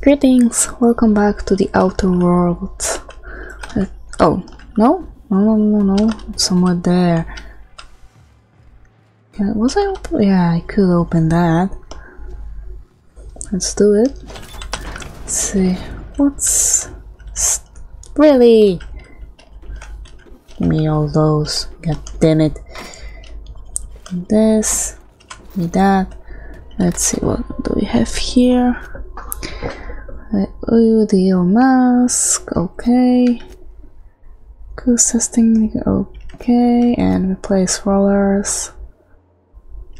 Greetings, welcome back to the outer world. Uh, oh, no? No, no, no, no, somewhere there. Yeah, was I open? Yeah, I could open that. Let's do it. Let's see. What's... Really? Give me all those. God damn it. This. Me that. Let's see, what do we have here? Uh, mask, okay. Goose testing, okay. And replace rollers.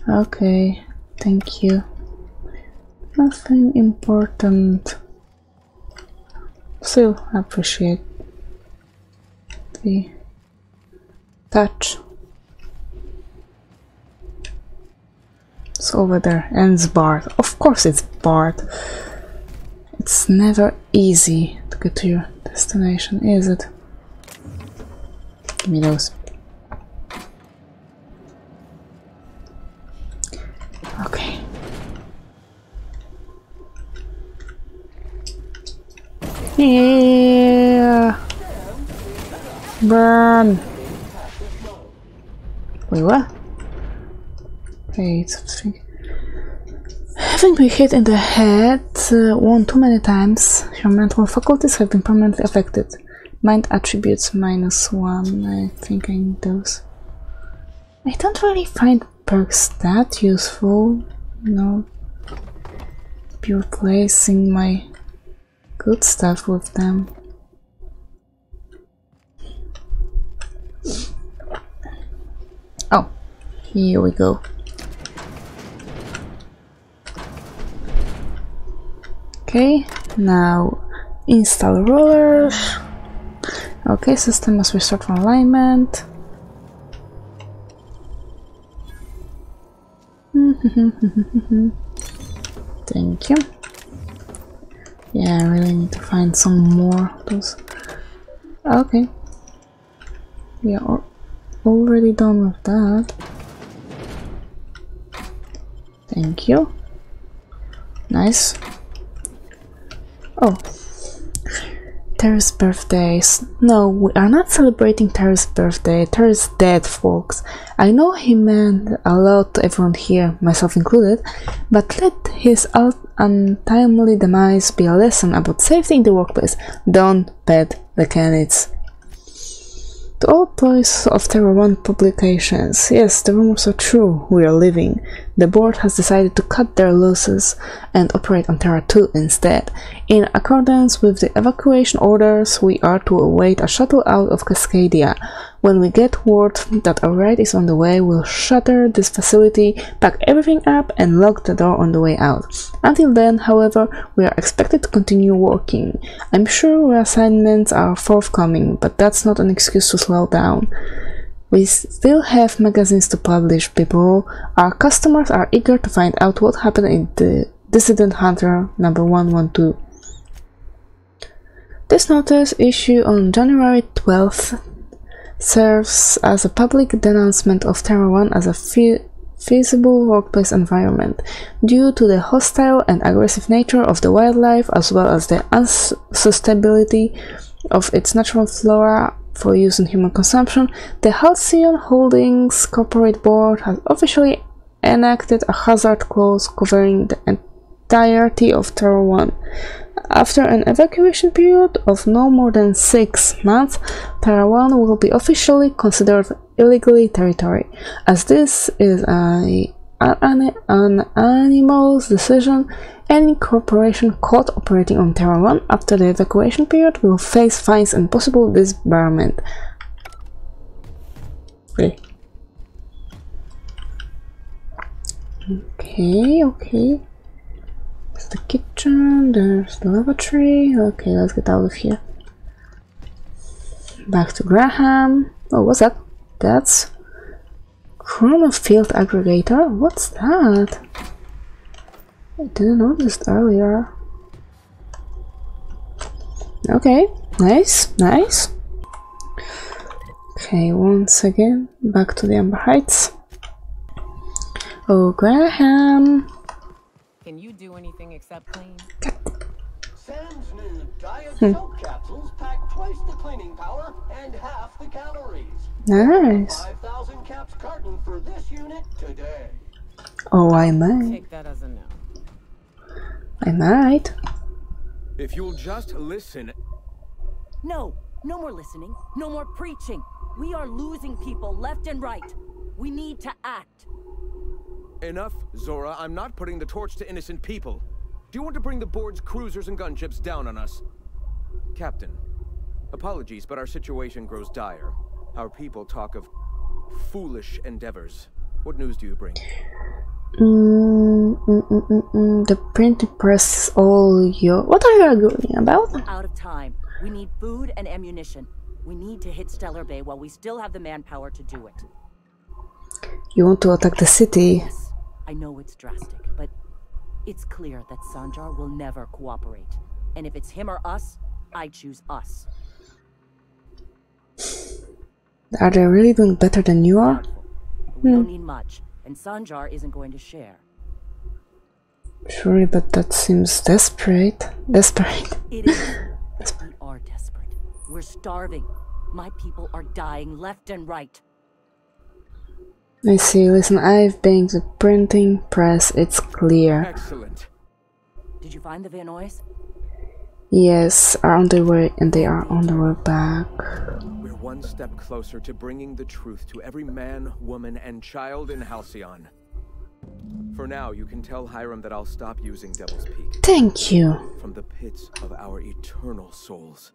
Okay, thank you. Nothing important. Still appreciate the touch. It's over there, and it's. Of course it's Bart. It's never easy to get to your destination, is it? Give me those. Okay. Yeah. Burn. Wait, what? something. Having been hit in the head uh, one too many times, your mental faculties have been permanently affected. Mind attributes minus one. I think I need those. I don't really find perks that useful. You know, be replacing my good stuff with them. Oh, here we go. Okay, now install rollers. Okay, system must restart from alignment. Thank you. Yeah, I really need to find some more of those. Okay. We are already done with that. Thank you. Nice. Oh. Terry's birthdays. No, we are not celebrating Terry's birthday. Terry's dead, folks. I know he meant a lot to everyone here, myself included, but let his untimely demise be a lesson about safety in the workplace. Don't pet the candidates. To all boys of Terra 1 publications, yes, the rumors are true, we are living. The board has decided to cut their losses and operate on Terra 2 instead. In accordance with the evacuation orders, we are to await a shuttle out of Cascadia. When we get word that a ride is on the way, we'll shutter this facility, pack everything up, and lock the door on the way out. Until then, however, we are expected to continue working. I'm sure reassignments are forthcoming, but that's not an excuse to slow down. We still have magazines to publish, people. Our customers are eager to find out what happened in the Dissident Hunter number 112. This notice, issued on January 12th, serves as a public denouncement of Terra 1 as a fe feasible workplace environment due to the hostile and aggressive nature of the wildlife as well as the unsustainability of its natural flora for use in human consumption, the Halcyon Holdings Corporate Board has officially enacted a hazard clause covering the entirety of Terra 1. After an evacuation period of no more than six months, Terra 1 will be officially considered illegally territory, as this is a, an, an animal's decision. Any corporation caught operating on Terra 1 after the evacuation period will face fines and possible disbarment. Okay. Okay, okay. There's the kitchen, there's the lavatory. Okay, let's get out of here. Back to Graham. Oh, what's that? That's Chronofield aggregator? What's that? I didn't notice earlier. Okay, nice, nice. Okay, once again, back to the Amber Heights. Oh, Graham! Can you do anything except clean? Sam's new diet hmm. soap capsules pack twice the cleaning power and half the calories. Nice. 5,000 caps carton for this unit today. Oh, I might. Take that as a no. I might. If you'll just listen. No, no more listening, no more preaching. We are losing people left and right. We need to act. Enough, Zora. I'm not putting the torch to innocent people. Do you want to bring the board's cruisers and gunships down on us? Captain, apologies, but our situation grows dire. Our people talk of foolish endeavors. What news do you bring? Mm, mm, mm, mm, mm. The printing press is all your. What are you arguing about? Out of time. We need food and ammunition. We need to hit Stellar Bay while we still have the manpower to do it. You want to attack the city? Yes, I know it's drastic, but it's clear that Sanjar will never cooperate. And if it's him or us, I choose us. Are they really doing better than you are? We don't hmm. need much, and Sanjar isn't going to share. Surely, but that seems desperate. Desperate. It is. we are desperate. We're starving. My people are dying left and right. I see. Listen, I've been the printing press. It's clear. Excellent. Did you find the Vanois? Yes, are on the way, and they are on the way back. We're one step closer to bringing the truth to every man, woman, and child in Halcyon. For now, you can tell Hiram that I'll stop using Devil's Peak Thank you. from the pits of our eternal souls.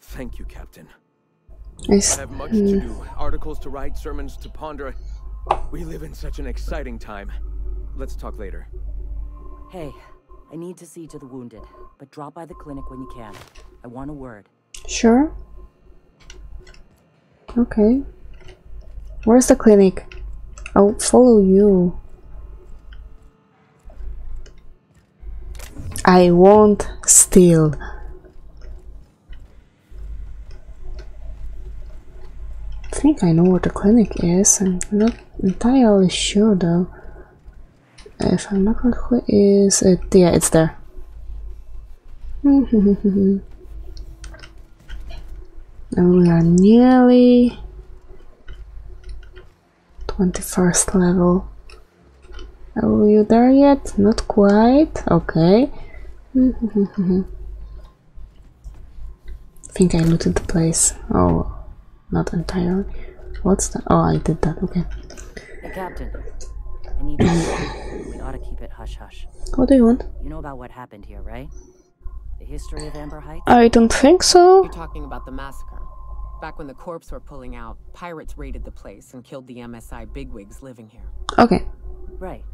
Thank you, Captain. I s- I have much to do. Articles to write, sermons to ponder. We live in such an exciting time. Let's talk later. Hey, I need to see to the wounded, but drop by the clinic when you can. I want a word. Sure. Okay. Where's the clinic? I'll follow you. I won't steal. I think I know where the clinic is. I'm not entirely sure though. If I'm not who is it? Yeah, it's there. We are nearly 21st level. Are you there yet? Not quite. Okay. think I looted the place. Oh, not entirely. What's that? Oh, I did that. Okay. Hey, Captain. I need to. we ought to keep it hush hush. What do you want? You know about what happened here, right? The history of Amber Heights? I don't think so. You're talking about the massacre. Back when the corps were pulling out, pirates raided the place and killed the MSI bigwigs living here. Okay. Right.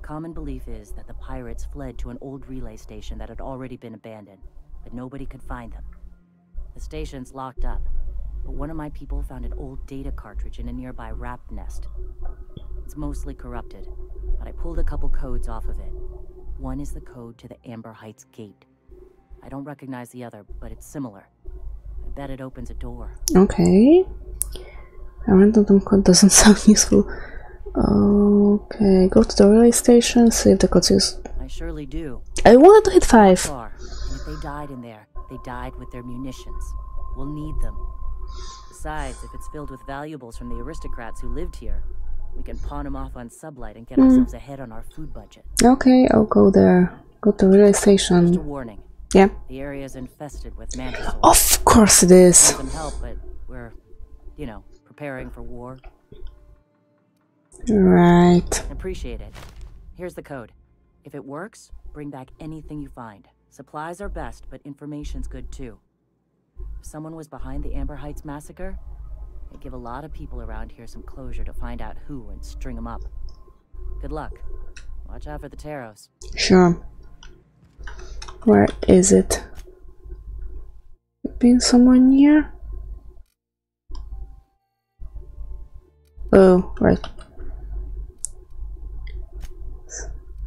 Common belief is that the pirates fled to an old relay station that had already been abandoned, but nobody could find them. The station's locked up, but one of my people found an old data cartridge in a nearby rap nest. It's mostly corrupted, but I pulled a couple codes off of it. One is the code to the Amber Heights gate. I don't recognize the other, but it's similar. I bet it opens a door. Okay. A random code doesn't sound useful. Okay, go to the relay station, see if the code's used. I surely do. I wanted to hit 5. far. And if they died in there, they died with their munitions. We'll need them. Besides, if it's filled with valuables from the aristocrats who lived here, we can pawn them off on Sublight and get hmm. ourselves ahead on our food budget. Okay, I'll go there. Go to relay Just a station. warning. Yeah. The area is infested with mantisaurs. Of course it is. Some help, but we're, you know, preparing for war. Right. Appreciate it. Here's the code. If it works, bring back anything you find. Supplies are best, but information's good too. If someone was behind the Amber Heights massacre, it'd give a lot of people around here some closure to find out who and string them up. Good luck. Watch out for the Taros. Sure. Where is it? Been somewhere near? Oh, right.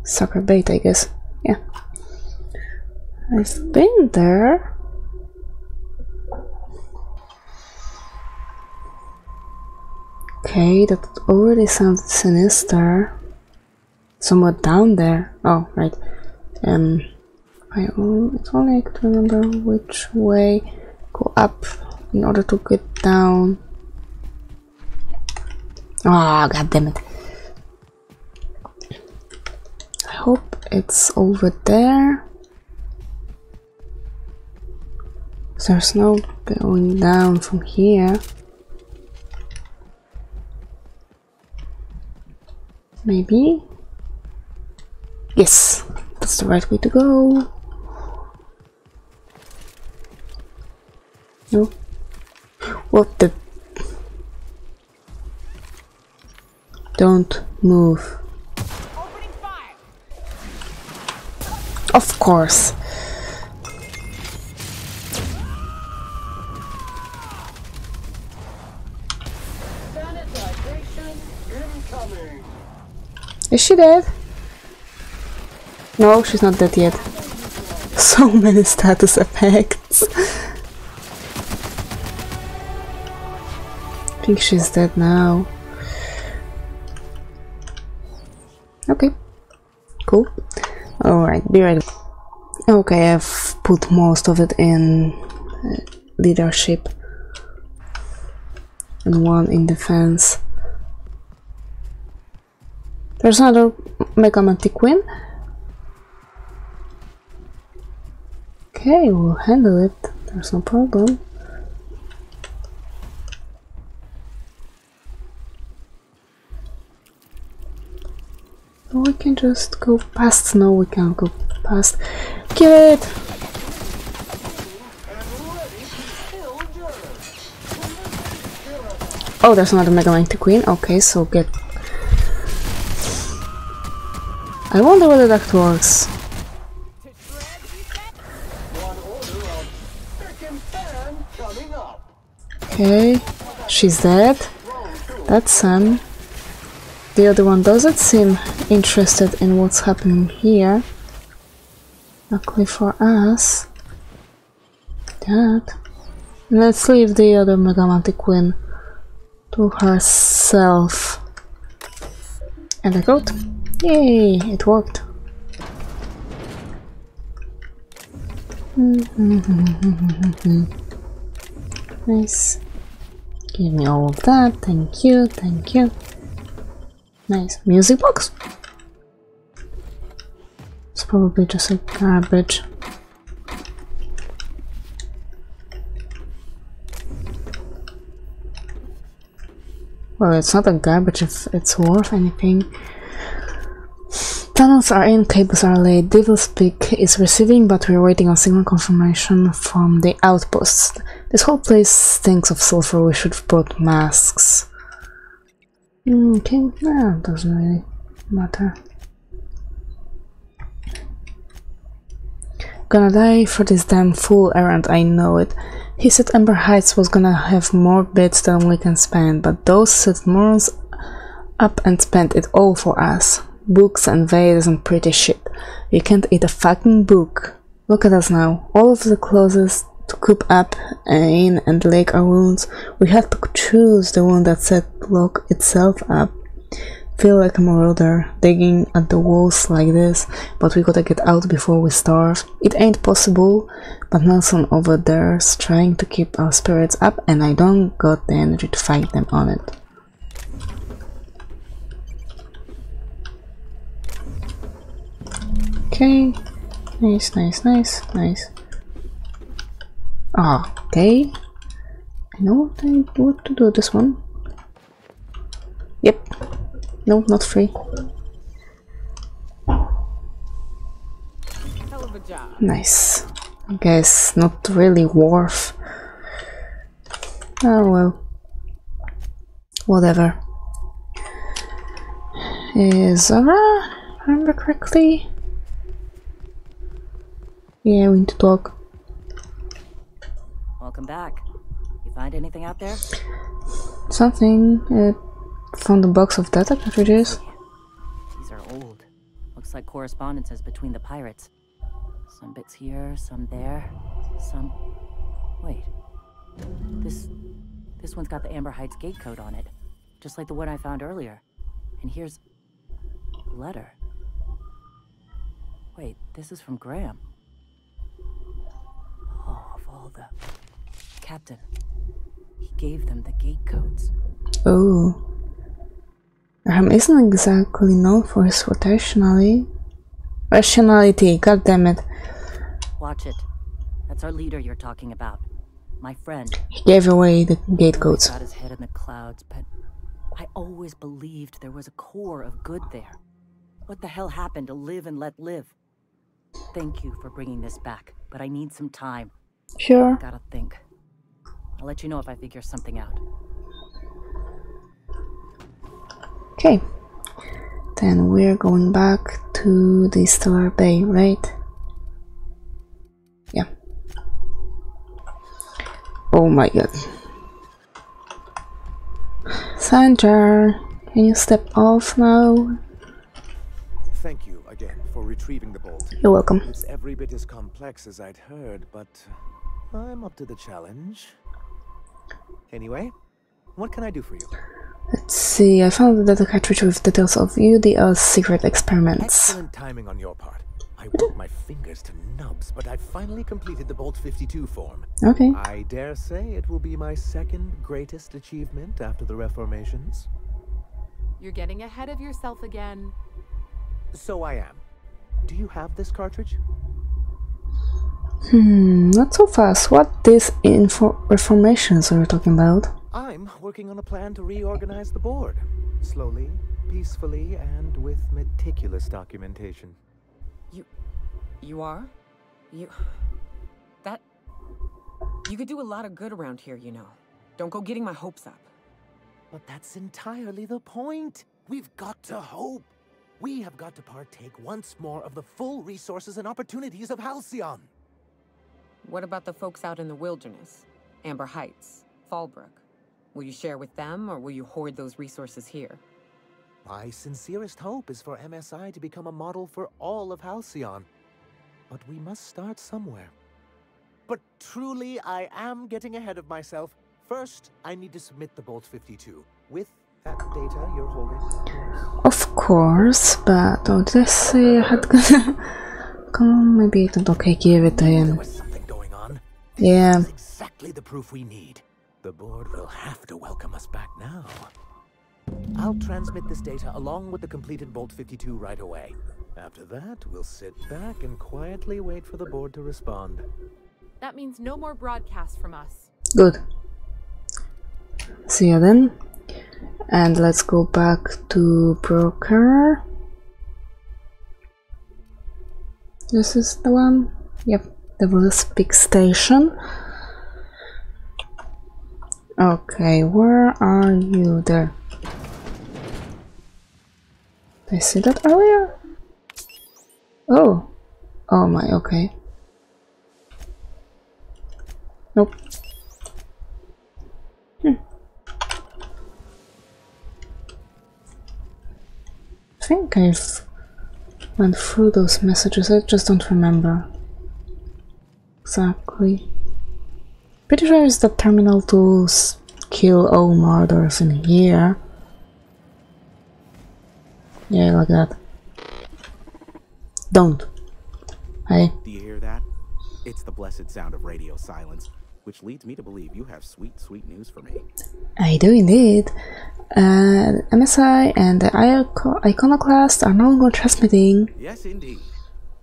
Sucker bait, I guess. Yeah. I've been there. Okay, that already sounds sinister. Somewhere down there. Oh, right. Um, I only, I could remember which way go up in order to get down. Ah, god damn it. I hope it's over there. There's no going down from here. Maybe? Yes, that's the right way to go. No. What the? Don't move. Of course. Is she dead? No, she's not dead yet. So many status effects. I think she's dead now. Okay. Cool. Alright, be right Okay, I've put most of it in uh, leadership and one in defense. There's another Mega Mantiqueen. Okay, we'll handle it. There's no problem. We can just go past. No, we can't go past. Get it! Oh, there's another Mega Mantiqueen. Okay, so get. I wonder whether that works. Okay, she's dead. That's Sam. The other one doesn't seem interested in what's happening here. Luckily for us. That. Let's leave the other Mega Queen to herself. And I got. Yay! It worked. nice. Give me all of that. Thank you. Thank you. Nice. Music box. It's probably just a garbage. Well, it's not a garbage if it's worth anything. Tunnels are in, cables are laid. Devil's Peak is receiving, but we're waiting on signal confirmation from the outposts. This whole place stinks of sulfur. We should have brought masks. Mm, Okay, no, doesn't really matter. Gonna die for this damn fool errand, I know it. He said Amber Heights was gonna have more bits than we can spend, but those set morons up and spent it all for us. Books and veils and pretty shit. You can't eat a fucking book. Look at us now. All of the closest to coop up in and lick our wounds. We have to choose the one that set lock itself up. Feel like a marauder, digging at the walls like this, but we gotta get out before we starve. It ain't possible, but Nelson over there's trying to keep our spirits up, and I don't got the energy to fight them on it. Okay, nice, nice, nice, nice. Ah, okay. I know what, I, what to do with this one. Yep. No, not free. Hell of a job. Nice. I guess not really worth. Oh well. Whatever. Is Zara? Remember correctly? Yeah, we need to talk. Welcome back. You find anything out there? Something. Uh, found a box of data cartridges. These are old. Looks like correspondences between the pirates. Some bits here, some there, some. Wait. This. This one's got the Amber Heights gate code on it, just like the one I found earlier. And here's. a letter. Wait, this is from Graham. All the. Captain. He gave them the gate codes. Oh. Graham isn't exactly known for his rotationality. Rationality, god damn it. Watch it. That's our leader you're talking about. My friend. He gave away the gate codes. got his head in the clouds, but I always believed there was a core of good there. What the hell happened to live and let live? Thank you for bringing this back, but I need some time. Sure. Gotta think. I'll let you know if I figure something out. Okay. Then we're going back to the Stellar Bay, right? Yeah. Oh my god. Sandra, can you step off now? Thank you again for retrieving the bolt. You're welcome. It's every bit as complex as I'd heard, but I'm up to the challenge. Anyway, what can I do for you? Let's see, I found the data cartridge with details of UDL's secret experiments. Excellent timing on your part. I worked my fingers to nubs, but I finally completed the Bolt 52 form. Okay. I dare say it will be my second greatest achievement after the reformations. You're getting ahead of yourself again. So I am. Do you have this cartridge? Hmm, not so fast. What these info reformations are you talking about? I'm working on a plan to reorganize the board. Slowly, peacefully, and with meticulous documentation. You. You are? You. That. You could do a lot of good around here, you know. Don't go getting my hopes up. But that's entirely the point. We've got to hope. We have got to partake once more of the full resources and opportunities of Halcyon. What about the folks out in the wilderness? Amber Heights, Fallbrook. Will you share with them, or will you hoard those resources here? My sincerest hope is for MSI to become a model for all of Halcyon. But we must start somewhere. But truly, I am getting ahead of myself. First, I need to submit the Bolt 52 with that data you're holding. of course. But oh, did I say I had gonna... Come on, maybe I don't... Okay, give it to There him. Yeah. This is exactly the proof we need. The board will have to welcome us back now. I'll transmit this data along with the completed Bolt 52 right away. After that, we'll sit back and quietly wait for the board to respond. That means no more broadcasts from us. Good. See you then. And let's go back to broker. This is the one. Yep, the Speak station. Okay, where are you there? I see that earlier? Oh. Oh my, okay. Nope. Hmm. I think I've went through those messages, I just don't remember. Exactly. Pretty sure it's the terminal to kill all murders in here. Yeah, like that. Don't. Hey, Do you hear that? It's the blessed sound of radio silence, which leads me to believe you have sweet, sweet news for me. I do indeed. Uh, MSI and the Iconoclast are no longer transmitting. Yes, indeed.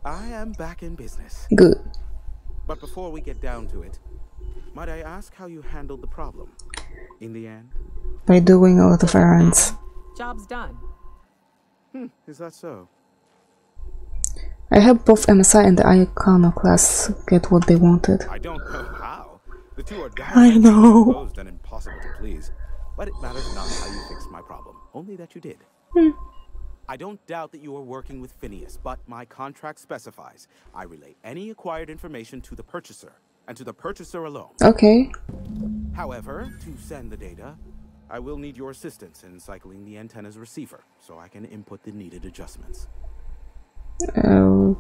I am back in business. Good. But before we get down to it, might I ask how you handled the problem? In the end? By doing a lot of errands. Job's done. Hmm, is that so? I helped both MSI and the Iconoclasts get what they wanted. I don't know how. The two are I diametrically know. opposed and impossible to please. But it matters not how you fixed my problem, only that you did. I don't doubt that you are working with Phineas, but my contract specifies I relay any acquired information to the purchaser, and to the purchaser alone. Okay. However, to send the data, I will need your assistance in cycling the antenna's receiver so I can input the needed adjustments. Oh,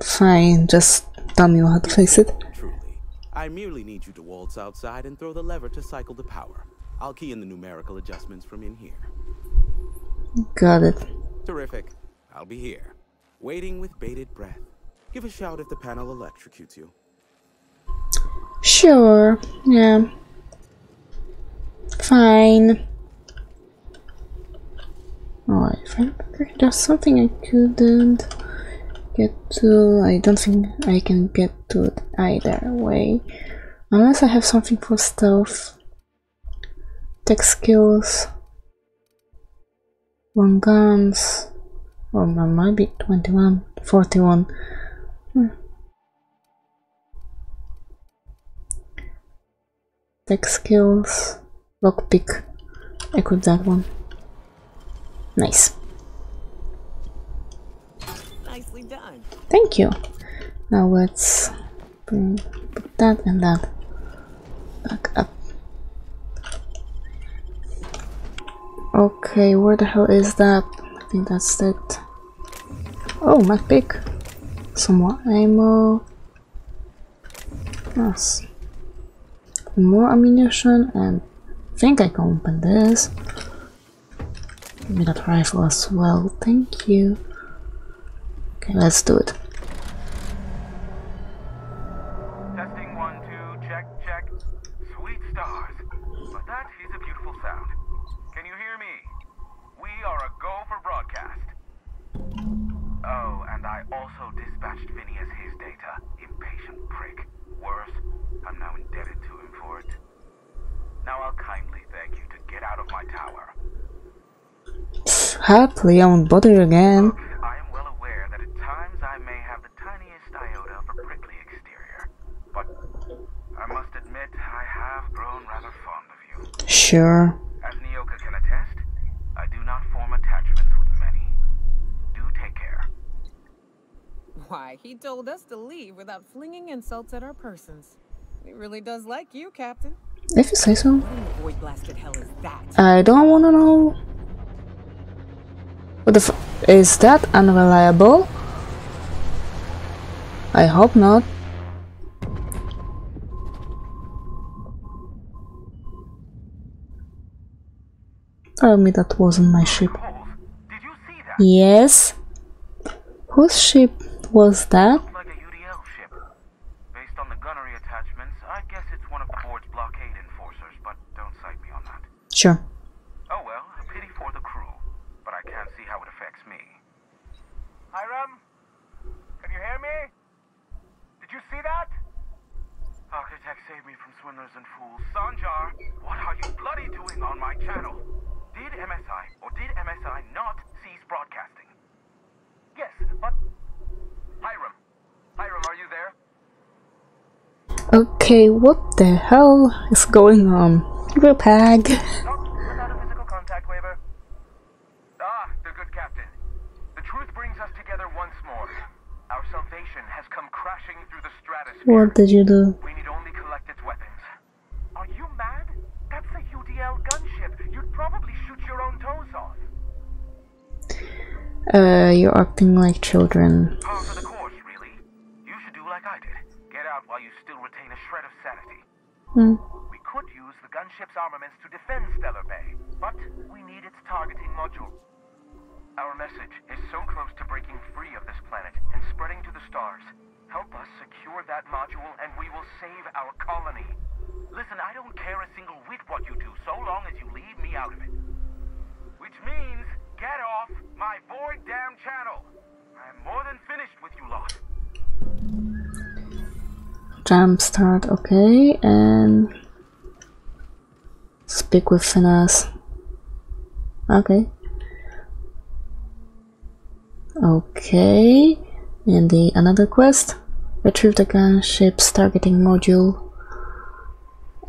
fine. Just tell me how to fix it. Truly. I merely need you to waltz outside and throw the lever to cycle the power. I'll key in the numerical adjustments from in here. Got it. Terrific. I'll be here, waiting with bated breath. Give a shout if the panel electrocutes you. Sure, yeah. Fine. Oh, I there's something I couldn't get to. I don't think I can get to it either way. Unless I have something for stealth. Tech skills. One guns. Or oh, might be 21, 41. Hmm. Tech skills. Lockpick. Equip that one. Nice. Nicely done. Thank you. Now let's bring put that and that back up. Okay, where the hell is that? I think that's it. Oh, my pick. Some more ammo. Yes. More ammunition and I think I can open this. Give me that rifle as well, thank you. Okay, let's do it. Testing one, two, check, check. Sweet stars. But that is a beautiful sound. Can you hear me? We are a go for broadcast. Oh, and I also dispatched Phineas his data. Impatient prick. Worse, I'm now indebted to him for it. Now I'll kindly thank you to get out of my tower. Happily, I won't bother you again. I am well aware that at times I may have the tiniest iota of a prickly exterior, but I must admit I have grown rather fond of you. Sure. As Nyoka can attest, I do not form attachments with many. Do take care. Why, he told us to leave without flinging insults at our persons. He really does like you, Captain. If you say so. What in the void blasted hell is that? I don't wanna know. What the f- is that unreliable? I hope not. Tell me that wasn't my ship. Did you see that? Yes. Whose ship was that? Like a UDL ship. Based on the gunnery attachments, I guess it's one of the board's blockade enforcers, but don't cite me on that. Sure. Oh well, a pity for the crew, but I can't see how it affects me. Hiram? Can you hear me? Did you see that? Architect saved me from swindlers and fools. Sanjar, what are you bloody doing on my channel? Did MSI or did MSI not cease broadcasting? Yes, but... Hiram. Hiram, are you there? Okay, what the hell is going on? Group hag. Not without a physical contact waiver. Ah, the good captain. The truth brings us together once more. Our salvation has come crashing through the stratosphere. What did you do? We need only collect its weapons. Are you mad? That's a UDL gunship. You'd probably shoot your own toes off. Uh, you're acting like children. Jump start, okay, and speak with Phineas. Okay. Okay, and the another quest. Retrieve the gunship's targeting module.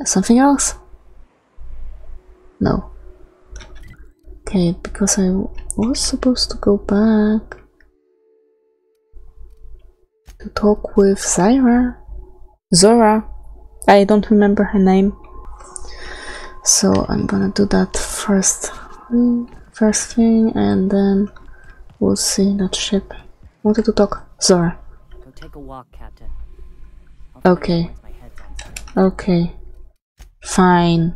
Something else? No. Okay, because I was supposed to go back to talk with Zyra. Zora. I don't remember her name. So I'm gonna do that first mm, first thing and then we'll see that ship. Wanted to talk. Zora. Go take a walk, Captain. I'll Okay. you once my head's on straight. Okay. Fine.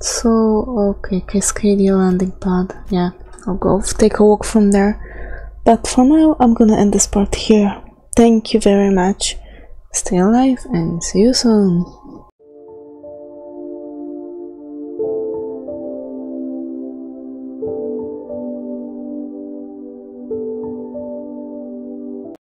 So, okay, Cascadia landing pad. Yeah, I'll go take a walk from there. But for now, I'm gonna end this part here. Thank you very much Stay alive and see you soon.